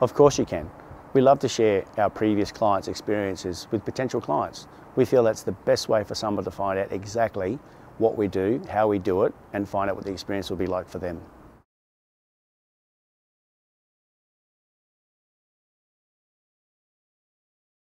Of course you can. We love to share our previous clients' experiences with potential clients. We feel that's the best way for someone to find out exactly what we do, how we do it, and find out what the experience will be like for them.